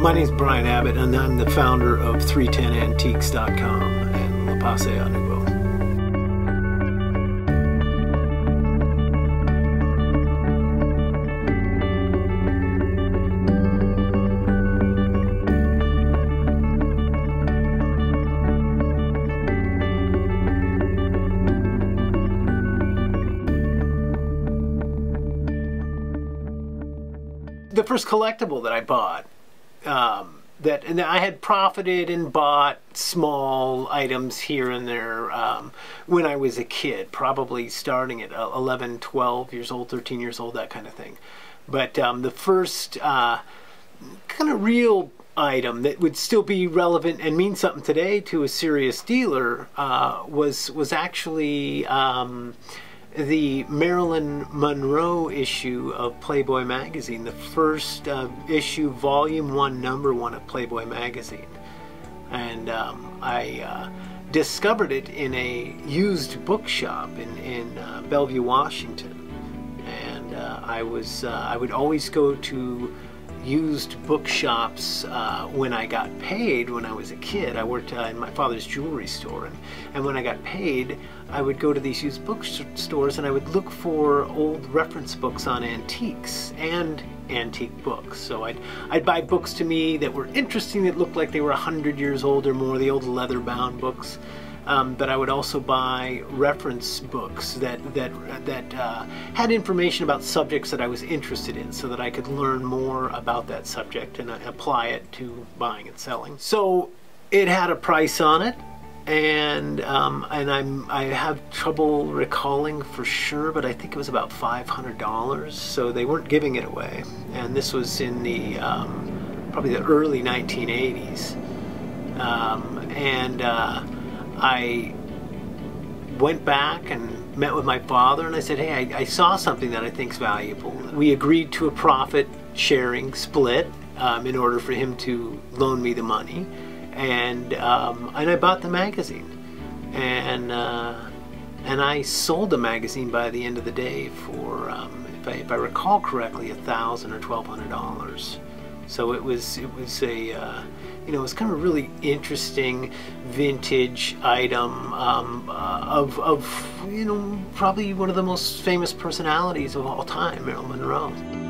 my name is Bryan Abbott, and I'm the founder of 310antiques.com and Le Passé à Nouveau. The first collectible that I bought um, that and I had profited and bought small items here and there um, when I was a kid, probably starting at 11, 12 years old, 13 years old, that kind of thing. But um, the first uh, kind of real item that would still be relevant and mean something today to a serious dealer uh, was was actually um, the Marilyn Monroe issue of Playboy magazine, the first uh, issue, volume one, number one of Playboy magazine. And um, I uh, discovered it in a used bookshop in, in uh, Bellevue, Washington. And uh, I was, uh, I would always go to used bookshops uh, when I got paid when I was a kid. I worked uh, in my father's jewelry store, and, and when I got paid, I would go to these used bookstores and I would look for old reference books on antiques and antique books. So I'd, I'd buy books to me that were interesting, that looked like they were 100 years old or more, the old leather-bound books. Um, but I would also buy reference books that that that uh, had information about subjects that I was interested in, so that I could learn more about that subject and uh, apply it to buying and selling. So it had a price on it, and um, and I'm I have trouble recalling for sure, but I think it was about five hundred dollars. So they weren't giving it away, and this was in the um, probably the early 1980s, um, and. Uh, I went back and met with my father and I said, hey, I, I saw something that I think is valuable. We agreed to a profit sharing split um, in order for him to loan me the money. And, um, and I bought the magazine. And, uh, and I sold the magazine by the end of the day for, um, if, I, if I recall correctly, a thousand or twelve hundred dollars. So it was it was a uh, you know it was kind of a really interesting vintage item um, uh, of of you know probably one of the most famous personalities of all time, Marilyn Monroe.